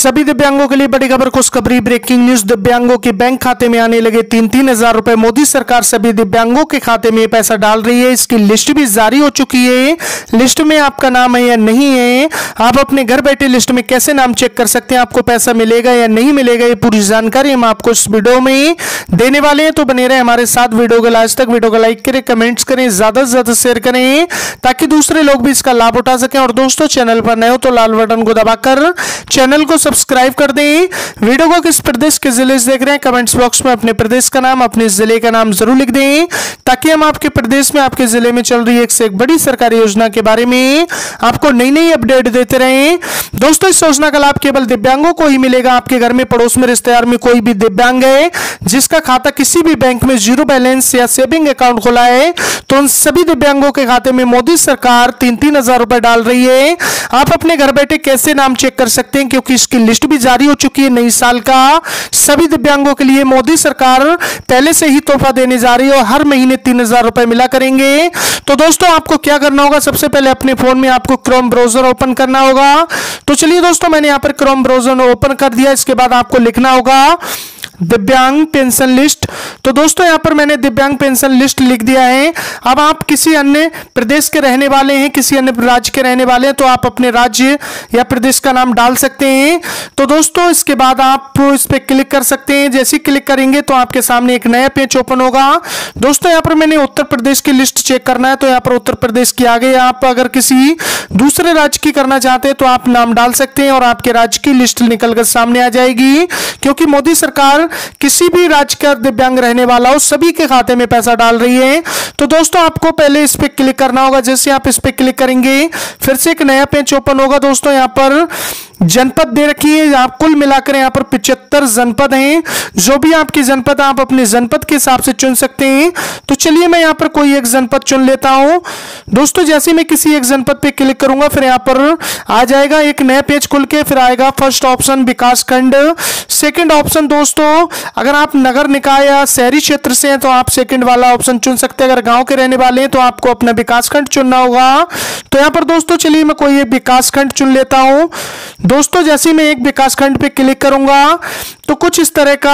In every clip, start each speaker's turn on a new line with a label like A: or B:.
A: सभी दिव्यांगों के लिए बड़ी खबर, खुशखबरी ब्रेकिंग न्यूज़ दिव्यांगों के बैंक खाते में आने लगे तीन तीन हज़ार रुपए। मोदी सरकार सभी दिव्यांगों के खाते में पैसा डाल रही है। इसकी लिस्ट भी जारी हो चुकी है। लिस्ट में आपका नाम है या नहीं है? आप अपने घर बैठे लिस्ट में कैसे नाम चेक कर सकते हैं? आपको पैसा मिलेगा या नहीं मिलेगा? ये पूरी जानकारी हम आपको इस वीडियो में देने वाले हैं। तो बने रहे हमारे साथ वीडियो को लास्ट तक। वीडियो को लाइक करें कमेंट्स करें, ज़्यादा से ज़्यादा शेयर करें, ताकि दूसरे लोग भी इसका लाभ उठा सकें। और दोस्तों चैनल पर नए हो तो लाल बटन को दबाकर चैनल को सब्सक्राइब कर दें। वीडियो को किस प्रदेश के ज़िले से देख रहे हैं कमेंट्स बॉक्स में अपने प्रदेश का नाम, अपने ज़िले का नाम ज़रूर लिख दें, ताकि हम आपके प्रदेश में, आपके ज़िले में चल रही एक से एक बड़ी सरकारी योजना के बारे में आपको नई नई अपडेट देते रहे। दोस्तों, इस योजना का लाभ केवल दिव्यांगों को ही मिलेगा। आपके घर में, पड़ोस में, रिश्तेदार में कोई भी दिव्यांग है, जिसका खाता किसी भी बैंक में ज़ीरो बैलेंस या सेविंग अकाउंट खोला है तो उन सभी दिव्यांगों के खाते में मोदी सरकार तीन तीन हज़ार रुपए डाल रही है। आप अपने घर बैठे कैसे नाम चेक कर सकते हैं, क्योंकि इसकी लिस्ट भी जारी हो चुकी है नई साल का। सभी दिव्यांगों के लिए मोदी सरकार पहले से ही तोहफा देने जा रही है और हर महीने तीन हज़ार रुपए मिला करेंगे। तो दोस्तों, आपको क्या करना होगा? सबसे पहले अपने फ़ोन में आपको क्रोम ब्राउज़र ओपन करना होगा। तो चलिए दोस्तों, मैंने यहाँ पर क्रोम ब्राउज़र ओपन कर दिया। इसके बाद आपको लिखना होगा दिव्यांग पेंशन लिस्ट। तो दोस्तों, यहाँ पर मैंने दिव्यांग पेंशन लिस्ट लिख दिया है। अब आप किसी अन्य प्रदेश के रहने वाले हैं, किसी अन्य राज्य के रहने वाले हैं तो आप अपने राज्य या प्रदेश का नाम डाल सकते हैं। तो दोस्तों, इसके बाद आप इस पर क्लिक कर सकते हैं। जैसे क्लिक करेंगे तो आपके सामने एक नया पेज ओपन होगा। दोस्तों, यहाँ पर मैंने उत्तर प्रदेश की लिस्ट चेक करना है तो यहाँ पर उत्तर प्रदेश की आगे आप अगर किसी दूसरे राज्य की करना चाहते हैं तो आप नाम डाल सकते हैं और आपके राज्य की लिस्ट निकलकर सामने आ जाएगी। क्योंकि मोदी सरकार किसी भी राज्य का दिव्यांग रहने वाला हो सभी के खाते में पैसा डाल रही है। तो दोस्तों, आपको पहले इस पर क्लिक करना होगा। जैसे आप इस पर क्लिक करेंगे, फिर से एक नया पेज ओपन होगा। दोस्तों, यहाँ पर जनपद दे रखी है। आप कुल मिलाकर यहाँ पर पिचहत्तर जनपद हैं। जो भी आपकी जनपद आप अपने जनपद के हिसाब से चुन सकते हैं। तो चलिए मैं यहाँ पर कोई एक जनपद चुन लेता हूँ। दोस्तों, जैसे मैं किसी एक जनपद पे क्लिक करूँगा, फिर यहाँ पर आ जाएगा एक नया पेज खुल के, फिर आएगा फ़र्स्ट ऑप्शन विकास खंड। सेकेंड ऑप्शन दोस्तों, अगर आप नगर निकाय या शहरी क्षेत्र से हैं तो आप सेकेंड वाला ऑप्शन चुन सकते हैं। अगर गाँव के रहने वाले हैं तो आपको अपना विकास खंड चुनना होगा। तो यहाँ पर दोस्तों, चलिए मैं कोई एक विकास खंड चुन लेता हूँ। दोस्तों, जैसे मैं एक विकास खंड पे क्लिक करूँगा तो कुछ इस तरह का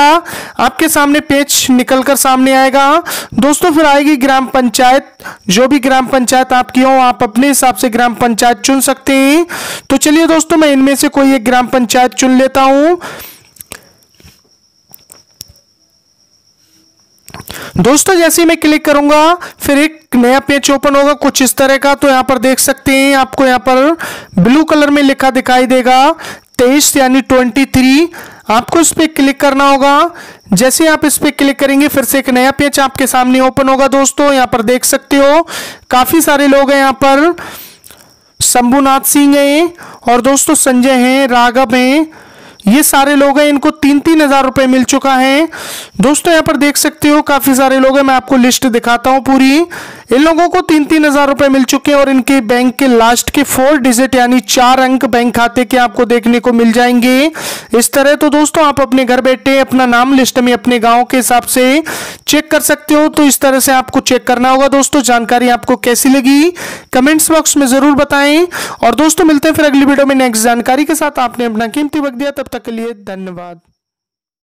A: आपके सामने पेज निकल कर सामने आएगा। दोस्तों, फिर आएगी ग्राम पंचायत। जो भी ग्राम पंचायत आपकी हो, आप अपने हिसाब से ग्राम पंचायत चुन सकते हैं। तो चलिए दोस्तों, मैं इनमें से कोई एक ग्राम पंचायत चुन लेता हूँ। दोस्तों, जैसे ही मैं क्लिक करूँगा, फिर एक नया पेज ओपन होगा, कुछ इस तरह का तो यहाँ पर देख सकते हैं, आपको यहाँ पर ब्लू कलर में लिखा दिखाई देगा, तेईस यानी ट्वेंटी थ्री। आपको इस पर क्लिक करना होगा। जैसे आप इस पर क्लिक करेंगे, फिर से एक नया पेज आपके सामने ओपन होगा, दोस्तों। यहाँ पर देख सकते हो, काफ़ी सारे लोग हैं यहाँ पर। शंभुनाथ सिंह हैं, और दोस्तों, संजय हैं, राघव हैं ये सारे लोग हैं, इनको तीन तीन हज़ार रुपए मिल चुका है। दोस्तों, यहाँ पर देख सकते हो, काफ़ी सारे लोग हैं, मैं आपको लिस्ट दिखाता हूँ पूरी। इन लोगों को तीन तीन हज़ार रुपए मिल चुके हैं और इनके बैंक के लास्ट के फोर डिजिट यानी चार अंक बैंक खाते के आपको देखने को मिल जाएँगे। इस तरह तो दोस्तों आप अपने घर बैठे अपना नाम लिस्ट में अपने गाँव के हिसाब से चेक कर सकते हो तो इस तरह से आपको चेक करना होगा। दोस्तों, जानकारी आपको कैसी लगी? कमेंट्स बॉक्स में ज़रूर बताएँ। और दोस्तों, मिलते हैं फिर अगली वीडियो में। नेक्स्ट जानकारी के साथ आपने अपना कीमती वक्त दिया। तब तक के लिए धन्यवाद।